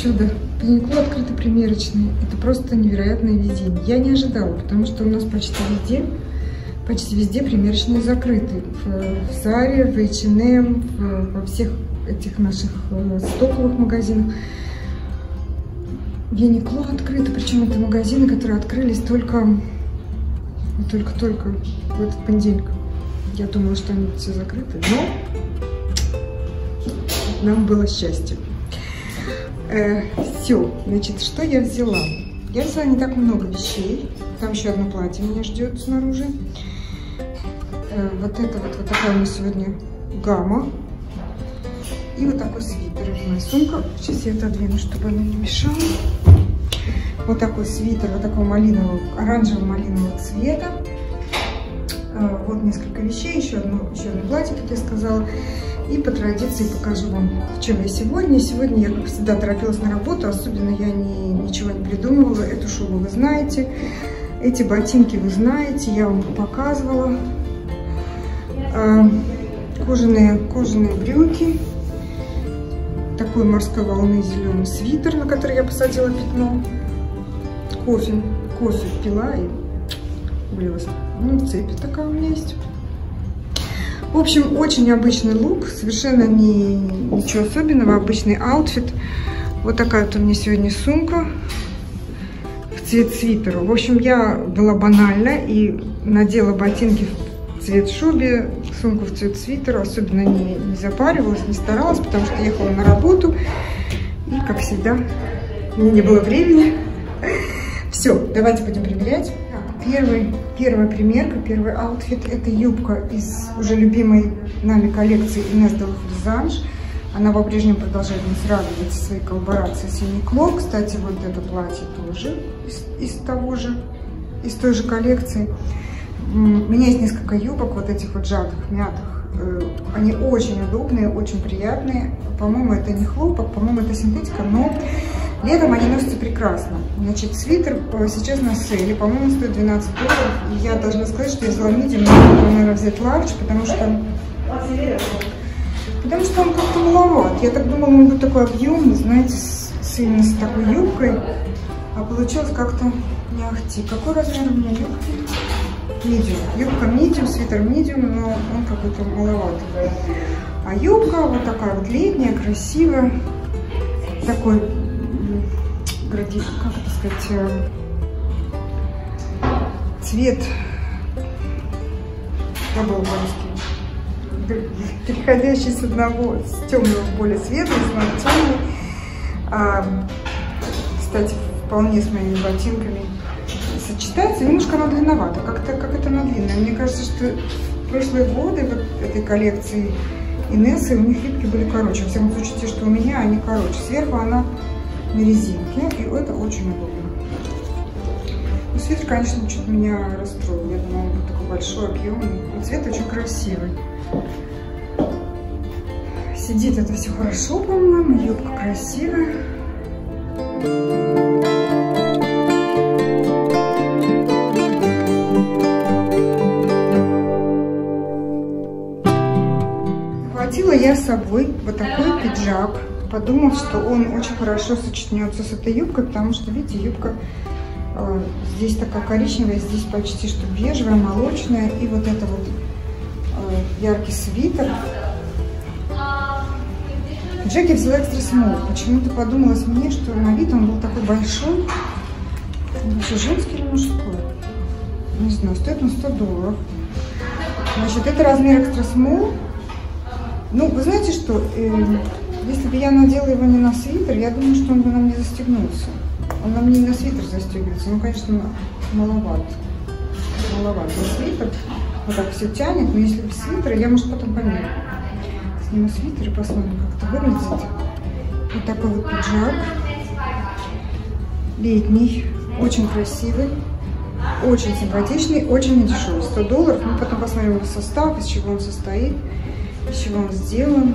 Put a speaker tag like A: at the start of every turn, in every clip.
A: Чудо. Паникло открыто примерочные. Это просто невероятное везение. Я не ожидала, потому что у нас почти везде, почти везде примерочные закрыты. В, в Заре, в H&M, во всех этих наших э, стоковых магазинах. Юникло открыто, причем это магазины, которые открылись только только-только в этот понедельник. Я думала, что они все закрыты, но нам было счастье. Э, все, значит, что я взяла? Я взяла не так много вещей. Там еще одно платье меня ждет снаружи. Э, вот это вот, вот такая у меня сегодня гамма. И вот такой свитер. Моя сумка. Сейчас я отодвину, чтобы она не мешала. Вот такой свитер, вот такого малинового, оранжево-малинового цвета. Э, вот несколько вещей, еще одно, еще одно платье, как я сказала. И по традиции покажу вам, в чем я сегодня. Сегодня я, как всегда, торопилась на работу, особенно я не, ничего не придумывала. Эту шубу вы знаете, эти ботинки вы знаете, я вам показывала. А, кожаные, кожаные брюки, такой морской волны зеленый свитер, на который я посадила пятно. Кофе, кофе пила и влилась. Ну, цепь такая у меня есть. В общем, очень обычный лук, совершенно не, ничего особенного, обычный outfit. Вот такая вот у меня сегодня сумка в цвет свитера. В общем, я была банальна и надела ботинки в цвет шубы, сумку в цвет свитера. Особенно не, не запаривалась, не старалась, потому что ехала на работу. И, как всегда, мне не было времени. Все, давайте будем примерять. Первый, первая примерка, первый outfit – это юбка из уже любимой нами коллекции Inès de la Fressange. Она по-прежнему продолжает нас радовать своей коллаборацией с Uniqlo. Кстати, вот это платье тоже из, из того же, из той же коллекции. У меня есть несколько юбок, вот этих вот сжатых, мятых. Э, они очень удобные, очень приятные. По-моему, это не хлопок, по-моему, это синтетика, но Летом они носятся прекрасно. Значит, свитер э, сейчас на сейле, по-моему, стоит 12 долларов. И я должна сказать, что я взяла медиум, но наверное, взять ларч, потому что... Потому что он как-то маловат. Я так думала, он будет такой объемный, знаете, с, именно с такой юбкой. А получилось как-то не ахти. Какой размер у меня юбки? Медиум. Юбка медиум, свитер медиум, но он какой-то маловатый. А юбка вот такая вот летняя, красивая. Такой гради... как это сказать, э, цвет, забыл по-русски, переходящий с одного, с темного в более светлый, с темный. А, кстати, вполне с моими ботинками сочетается. Немножко оно длинновато, как-то как это оно длинное. Мне кажется, что в прошлые годы вот этой коллекции Инессы у них юбки были короче. Во всяком случае, те, что у меня, они короче. Сверху она на резинке, и это очень удобно. Но свитер, конечно, что-то меня расстроил. Я думала, он будет такой большой, объемный. Но цвет очень красивый. Сидит это все хорошо, по-моему, юбка красивая. Захватила я с собой вот такой пиджак подумав, что он очень хорошо сочетнется с этой юбкой, потому что, видите, юбка э, здесь такая коричневая, здесь почти что бежевая, молочная, и вот это вот э, яркий свитер. Джеки взяла экстра смол. Почему-то подумалось мне, что на вид он был такой большой. Вообще женский или мужской? Не знаю, стоит он 100 долларов. Значит, это размер экстра смол. Ну, вы знаете что? Э, если бы я надела его не на свитер, я думаю, что он бы нам не застегнулся. Он нам не на свитер застегивается. Ну, конечно, маловат. Маловат на свитер. Вот так все тянет, но если без свитера, я, может, потом померю. Сниму свитер и посмотрим, как это выглядит. Вот такой вот пиджак. Летний, очень красивый, очень симпатичный, очень недешевый. 100 долларов. Мы потом посмотрим его состав, из чего он состоит, из чего он сделан.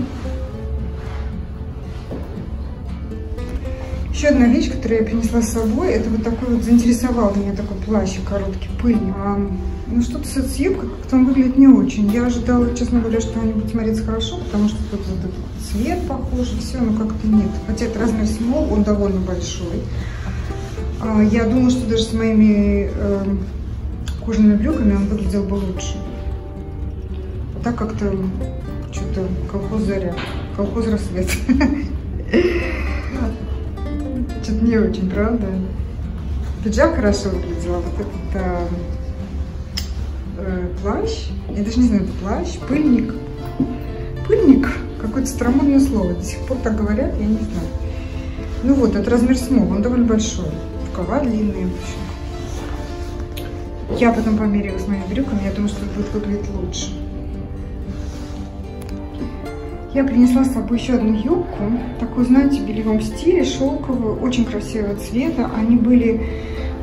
A: Еще одна вещь, которую я принесла с собой, это вот такой вот заинтересовал меня такой плащ короткий, пыльный. А, ну что-то с юбкой как-то он выглядит не очень. Я ожидала, честно говоря, что они будут смотреться хорошо, потому что тут вот этот цвет похож, все, но как-то нет. Хотя это размер small, он довольно большой. А, я думаю, что даже с моими э, кожаными брюками он выглядел бы лучше. А так как-то что-то колхоз заря, колхоз рассвет. Что-то не очень, правда? Пиджак хорошо выглядел, вот этот э, э, плащ, я даже не знаю, это плащ, пыльник. Пыльник, какое-то старомодное слово, до сих пор так говорят, я не знаю. Ну вот, это размер смог, он довольно большой, рукава длинные, в общем. Я потом померила с моими брюками, я думаю, что будет выглядеть лучше. Я принесла с собой еще одну юбку, такую, знаете, в белевом стиле, шелковую, очень красивого цвета. Они были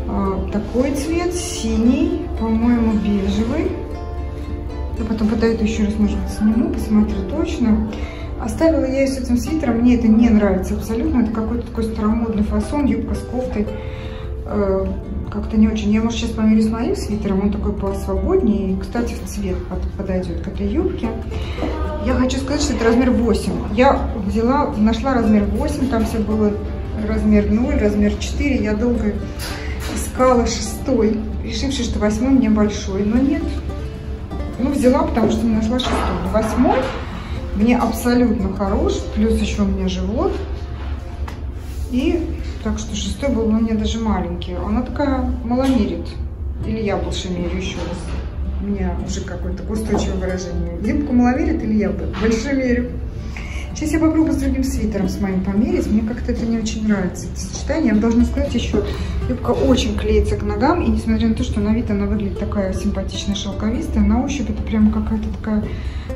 A: э, такой цвет, синий, по-моему, бежевый. Я потом подойду еще раз, может быть, сниму, посмотрю точно. Оставила я ее с этим свитером, мне это не нравится абсолютно. Это какой-то такой старомодный фасон, юбка с кофтой. Э, Как-то не очень. Я, может, сейчас померю с моим свитером, он такой посвободнее. И, кстати, в цвет подойдет к этой юбке. Я хочу сказать, что это размер 8. Я взяла, нашла размер 8, там все было размер 0, размер 4. Я долго искала шестой, решивши, что восьмой мне большой, но нет. Ну, взяла, потому что не нашла шестой. Восьмой мне абсолютно хорош, плюс еще у меня живот. И так что шестой был у меня даже маленький. Она такая маломерит. Или я больше мерю еще раз у меня уже какое-то устойчивое выражение. Юбку маловерит или я больше верю? Сейчас я попробую с другим свитером с моим померить. Мне как-то это не очень нравится, это сочетание. Я должна сказать еще, юбка очень клеится к ногам. И несмотря на то, что на вид она выглядит такая симпатичная, шелковистая, на ощупь это прям какая-то такая...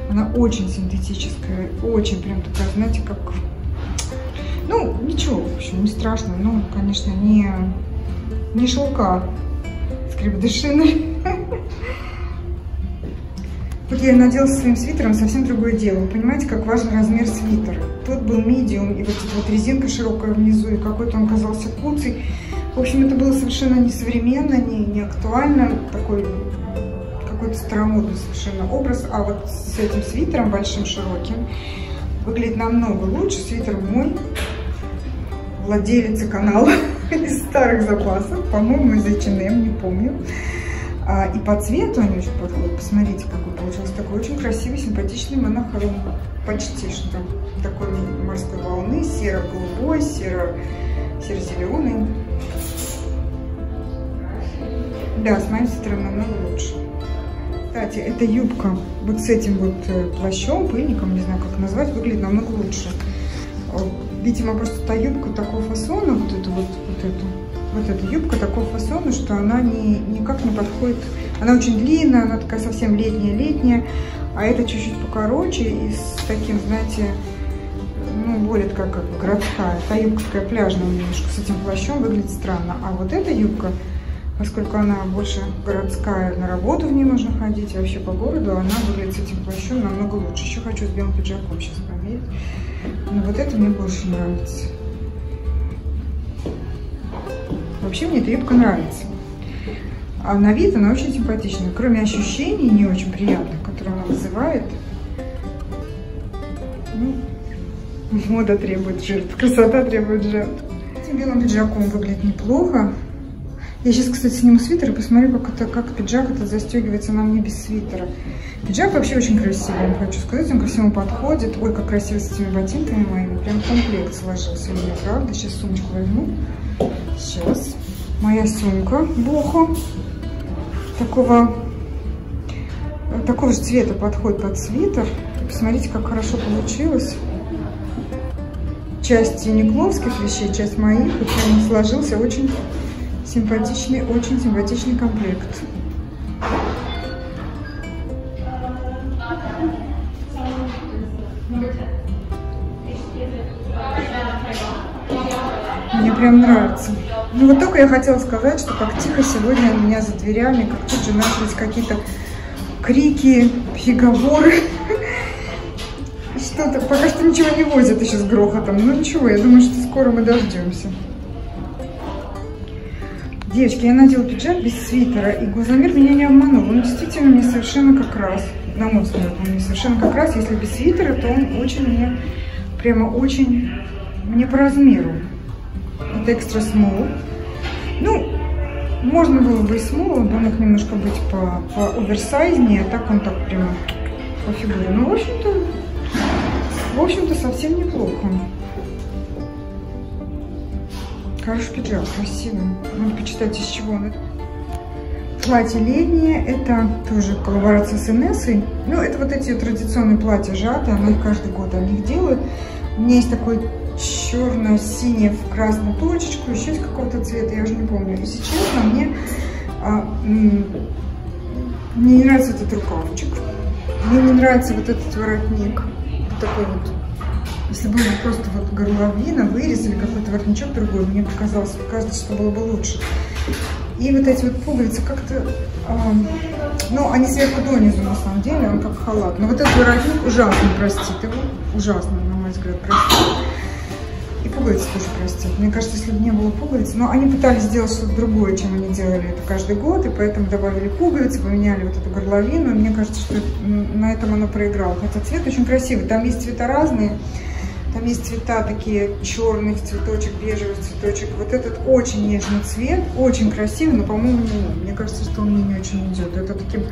A: Она очень синтетическая, очень прям такая, знаете, как... Ну, ничего, в общем, не страшно. Ну, конечно, не, не шелка скрипдышины. Вот я надела своим свитером совсем другое дело. Понимаете, как важен размер свитера. Тот был медиум, и вот эта вот резинка широкая внизу, и какой-то он казался куцый. В общем, это было совершенно несовременно, не, не актуально. Такой какой-то старомодный совершенно образ. А вот с этим свитером большим, широким, выглядит намного лучше. Свитер мой, владелица канала из старых запасов, по-моему, из H&M, не помню. А, и по цвету они очень подходят. Посмотрите, какой получился. Такой очень красивый, симпатичный монохром. Почти что такой морской волны. Серо-голубой, серо-зеленый. Да, с моим свитером намного лучше. Кстати, эта юбка вот с этим вот э, плащом, пыльником, не знаю как назвать, выглядит намного лучше. Видимо, просто та юбка такого фасона, вот эту вот, вот эту, вот эта юбка такого фасона, что она не, никак не подходит. Она очень длинная, она такая совсем летняя-летняя, а это чуть-чуть покороче и с таким, знаете, ну, более как, как городская. Та юбка такая пляжная немножко, с этим плащом выглядит странно. А вот эта юбка, поскольку она больше городская, на работу в ней можно ходить, а вообще по городу, она выглядит с этим плащом намного лучше. Еще хочу с белым пиджаком сейчас померить. Но вот это мне больше нравится. Вообще мне юбка нравится. А на вид она очень симпатичная. Кроме ощущений не очень приятных, которые она вызывает. Ну, мода требует жертв, красота требует жертв. Этим белым пиджаком выглядит неплохо. Я сейчас, кстати, сниму свитер и посмотрю, как, это, как пиджак этот застегивается на мне без свитера. Пиджак вообще очень красивый, я хочу сказать, он всему подходит. Ой, как красиво с этими ботинками моими. Прям комплект сложился у меня, правда? Сейчас сумочку возьму. Сейчас. Моя сумка Бохо. Такого, такого же цвета подходит под свитер. Посмотрите, как хорошо получилось. Часть Никловских вещей, часть моих. И сложился очень симпатичный, очень симпатичный комплект. Мне прям нравится. Ну вот только я хотела сказать, что как тихо сегодня у меня за дверями, как тут же начались какие-то крики, переговоры. Что-то, пока что ничего не возят еще с грохотом. Ну ничего, я думаю, что скоро мы дождемся. Девочки, я надела пиджак без свитера, и глазомер меня не обманул. Он действительно мне совершенно как раз, на мой взгляд, он мне совершенно как раз. Если без свитера, то он очень мне, прямо очень мне по размеру. Это экстра small. Ну, можно было бы и small, он мог немножко быть по, по оверсайзнее, а так он так прямо по фигуре. Ну, в общем-то, в общем-то, совсем неплохо. Хороший пиджак, красивый. Надо почитать, из чего он. Платье летнее, это тоже коллаборация с Инессой. Ну, это вот эти традиционные платья сжатые, она их каждый год о них делает. У меня есть такой черно-синий в красную точечку, еще из какого-то цвета, я уже не помню. Если честно, мне, а, мне не нравится этот рукавчик. Мне не нравится вот этот воротник. Вот такой вот если бы просто вот горловина, вырез или какой-то воротничок другой, мне показалось, кажется, что было бы лучше. И вот эти вот пуговицы как-то, э, ну, они сверху донизу, на самом деле, он как халат. Но вот этот воротник ужасно простит его, ужасно, на мой взгляд, простит. И пуговицы тоже простят. Мне кажется, если бы не было пуговиц, но они пытались сделать что-то другое, чем они делали это каждый год, и поэтому добавили пуговицы, поменяли вот эту горловину, и мне кажется, что на этом оно проиграло. Хотя цвет очень красивый, там есть цвета разные, там есть цвета такие, черный цветочек, бежевый цветочек. Вот этот очень нежный цвет, очень красивый, но, по-моему, не Мне кажется, что он мне не очень идет. Это таким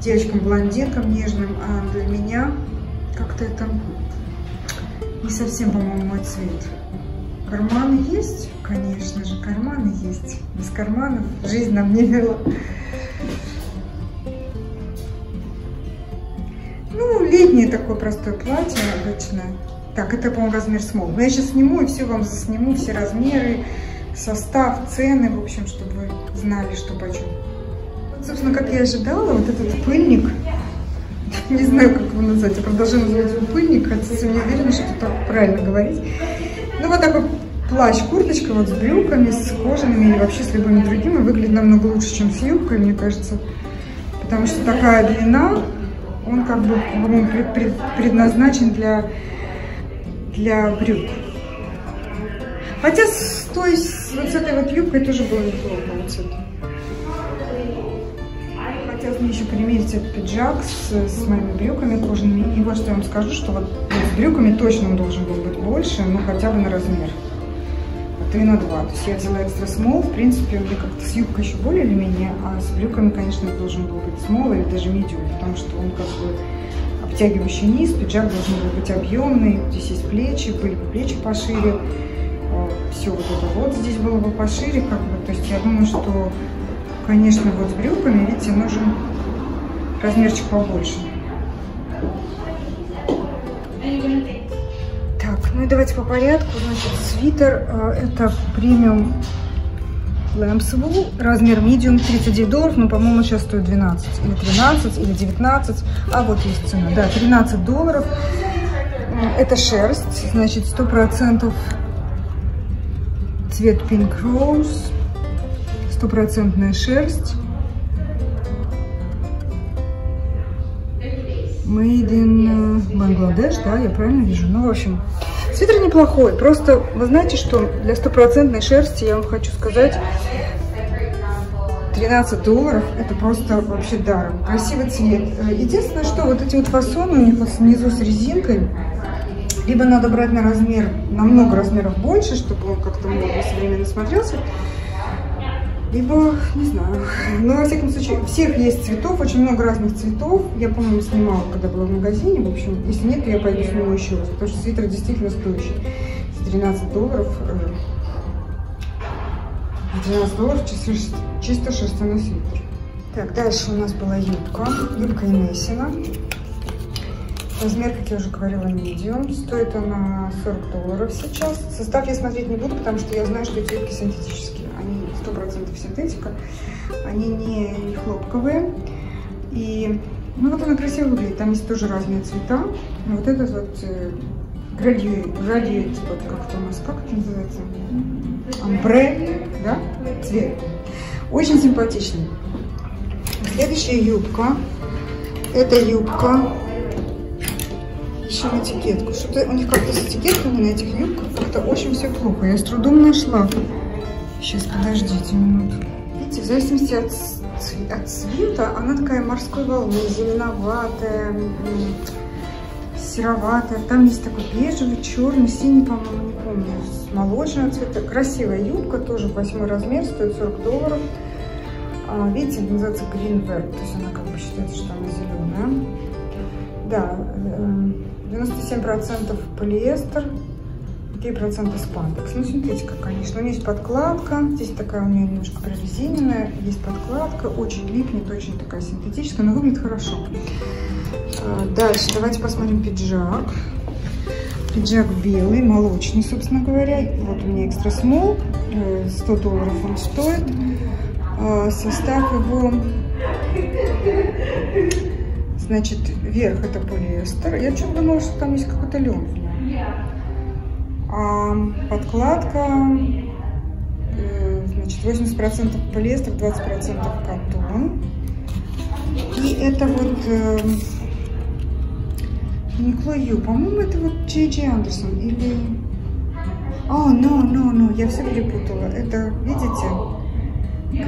A: девочкам-блондинкам нежным, а для меня как-то это не совсем, по-моему, мой цвет. Карманы есть? Конечно же, карманы есть. Без карманов жизнь нам не вела. Ну, летнее такое простое платье обычное. Так, это, по-моему, размер small. Но я сейчас сниму и все вам засниму, все размеры, состав, цены, в общем, чтобы вы знали, что почем. Вот, собственно, как я ожидала, вот этот пыльник, не знаю, как его назвать, я продолжаю называть его пыльник, хотя я не уверена, что так правильно говорить. Ну, вот такой плащ, курточка вот с брюками, с кожаными или вообще с любыми другими, выглядит намного лучше, чем с юбкой, мне кажется. Потому что такая длина, он как бы, по-моему, предназначен для для брюк. Хотя с, той, вот с этой вот юбкой тоже было неплохо вот цвета. Хотелось мне еще примерить этот пиджак с, с моими брюками кожаными. И вот что я вам скажу, что вот, с брюками точно он должен был быть больше, но хотя бы на размер. 3 на 2. То есть я взяла экстра смол, в принципе, мне как-то с юбкой еще более или менее, а с брюками, конечно, должен был быть смол или даже медиум, потому что он как бы обтягивающий низ, пиджак должен был быть объемный, здесь есть плечи, были бы плечи пошире, все вот это вот здесь было бы пошире, как бы, то есть я думаю, что, конечно, вот с брюками, видите, нужен размерчик побольше. Ну и давайте по порядку, значит, свитер, э, это премиум Lambswool, размер medium, 39 долларов, но, по-моему, сейчас стоит 12, или 13, или 19, а вот есть цена, да, 13 долларов. Это шерсть, значит, 100% цвет Pink Rose, стопроцентная шерсть. Made in Bangladesh, да, я правильно вижу? Ну, в общем, Свитер неплохой, просто вы знаете, что для стопроцентной шерсти, я вам хочу сказать, 13 долларов, это просто вообще даром. Красивый цвет. Единственное, что вот эти вот фасоны у них вот снизу с резинкой, либо надо брать на размер, на много размеров больше, чтобы он как-то модно современно смотрелся, либо, не знаю, но во всяком случае, всех есть цветов, очень много разных цветов. Я, по-моему, снимала, когда была в магазине. В общем, если нет, то я пойду сниму еще раз, потому что свитер действительно стоящий. 13 долларов. 13 э, долларов чисто, чисто шерстяной свитер. Так, дальше у нас была юбка. Юбка Инессина. Размер, как я уже говорила, medium. Стоит она 40 долларов сейчас. Состав я смотреть не буду, потому что я знаю, что эти юбки синтетические. Они 100% синтетика. Они не, не хлопковые. И ну вот она красиво выглядит. Там есть тоже разные цвета. Вот этот вот э, градиент, градиент, типа, как это у нас, как это называется? Амбре, да? Цвет. Очень симпатичный. Следующая юбка. Это юбка ищем этикетку. Что-то у них как-то с этикетками на этих юбках как-то очень все плохо. Я с трудом нашла. Сейчас, подождите минуту. Видите, в зависимости от, от цвета, она такая морской волны, зеленоватая, сероватая. Там есть такой бежевый, черный, синий, по-моему, не помню, молочного цвета. Красивая юбка, тоже восьмой размер, стоит 40 долларов. А, видите, называется Green Vert, то есть она как бы считается, что она зеленая. Да, 97% э, полиэстер, 3% спандекс. Ну, как, конечно. У нее есть подкладка. Здесь такая у нее немножко прорезиненная. Есть подкладка. Очень липнет, очень такая синтетическая, но выглядит хорошо. А, дальше давайте посмотрим пиджак. Пиджак белый, молочный, собственно говоря. Вот у меня экстра смол. 100 долларов он стоит. А, состав его Значит, верх это полиэстер. Я что-то думала, что там есть какой-то лен. А подкладка, значит, 80% полиэстер, 20% катон. И это вот э, Uniqlo U. По-моему, это вот Джей Джей Андерсон или... О, ну, ну, ну, я все перепутала. Это, видите,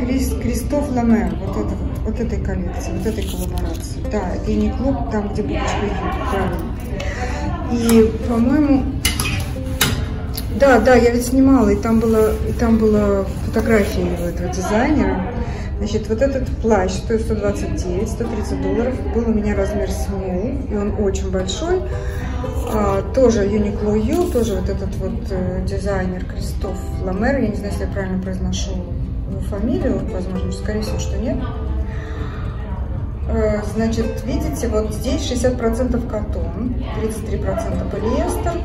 A: Крис, Кристоф Ламер, вот, это, вот, этой коллекции, вот этой коллаборации. Да, это и не клуб, там, где бабушка правильно. И, по-моему, да, да, я ведь снимала, и там была, и там была фотография этого дизайнера. Значит, вот этот плащ стоит 129, 130 долларов. Был у меня размер small, и он очень большой. А, тоже Uniqlo U, тоже вот этот вот э, дизайнер Кристоф Ламер. Я не знаю, если я правильно произношу его фамилию, возможно, скорее всего, что нет. Э, значит, видите, вот здесь 60% катон, 33% полиэстер.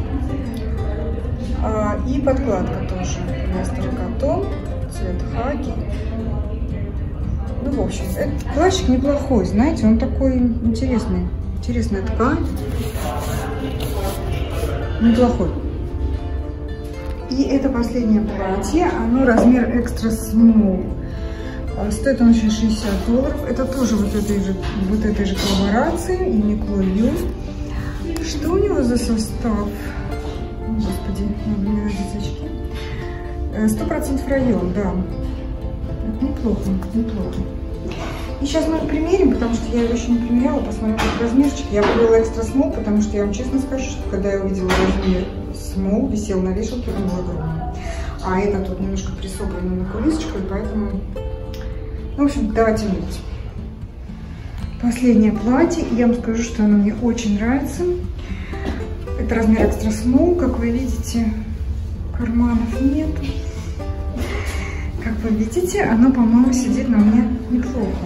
A: А, и подкладка тоже и катон, цвет хаки. Ну, в общем, этот плащик неплохой, знаете, он такой интересный. Интересная ткань. Неплохой. И это последнее платье, оно размер экстра small. А, стоит он еще 60 долларов. Это тоже вот этой же, вот этой же коллаборации, Uniqlo U. Что у него за состав? Господи, надо мне надеть очки. Сто процентов район, да. Неплохо, неплохо. И сейчас мы примерим, потому что я его еще не примеряла, посмотрим, как размерчик. Я выбрала экстра смол, потому что я вам честно скажу, что когда я увидела размер смол, висел на вешалке, он был огромный. А это тут немножко присобрано на кулисочках, поэтому... Ну, в общем, давайте мерить. Последнее платье, я вам скажу, что оно мне очень нравится. Это размер экстра смол, как вы видите, карманов нет. Как вы видите, оно, по-моему, сидит на мне неплохо.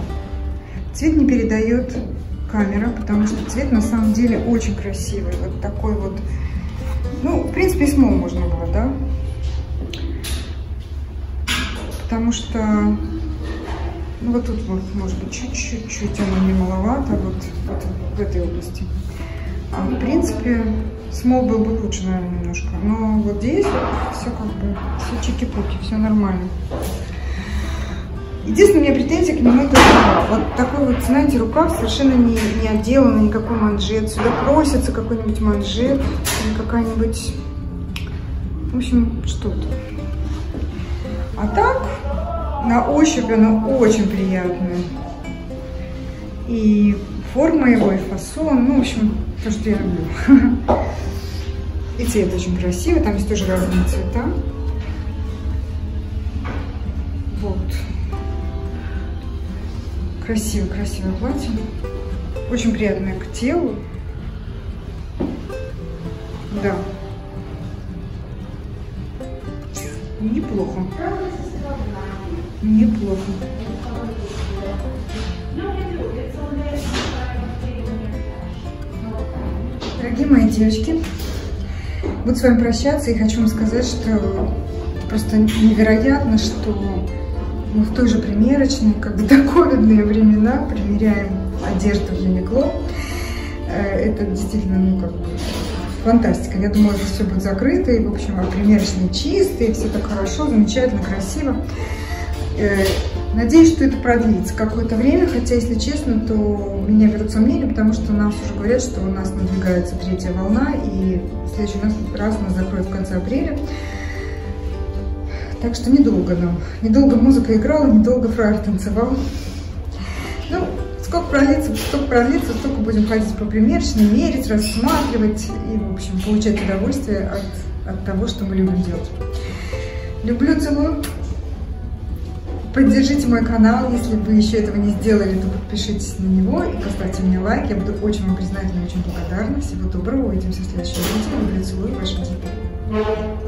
A: Цвет не передает камера, потому что цвет на самом деле очень красивый. Вот такой вот, ну, в принципе, смол можно было, да? Потому что, ну, вот тут вот, может быть, чуть-чуть оно не маловато, вот, вот в этой области. В принципе, смол был бы лучше, наверное, немножко. Но вот здесь все как бы, все чики-пуки, все нормально. Единственное, у меня претензия к нему это. Вот такой вот, знаете, рукав совершенно не, не отделанный, никакой манжет. Сюда просится какой-нибудь манжет или какая-нибудь, в общем, что-то. А так, на ощупь оно очень приятное. И форма его, и фасон, ну, в общем, то, что я люблю. И цвет очень красивый, там есть тоже разные цвета. Вот. Красивое, красивое платье. Очень приятное к телу. Да. Неплохо. Неплохо. Дорогие мои девочки, буду с вами прощаться и хочу вам сказать, что просто невероятно, что мы в той же примерочной, как в доковидные времена, примеряем одежду в Uniqlo. Э, это действительно, ну, как бы, фантастика. Я думала, здесь все будет закрыто, и, в общем, а примерочные чистые, все так хорошо, замечательно, красиво. Надеюсь, что это продлится какое-то время, хотя, если честно, то меня берут сомнения, потому что нас уже говорят, что у нас надвигается третья волна, и в следующий раз нас закроют в конце апреля. Так что недолго нам. Недолго музыка играла, недолго фраер танцевал. Ну, сколько продлится, столько продлится, столько будем ходить по примерочной, мерить, рассматривать и, в общем, получать удовольствие от, от того, что мы любим делать. Люблю, целую. Поддержите мой канал, если вы еще этого не сделали, то подпишитесь на него и поставьте мне лайк. Я буду очень вам признательна и очень благодарна. Всего доброго, увидимся в следующем видео. Люблю, целую, ваша Дита.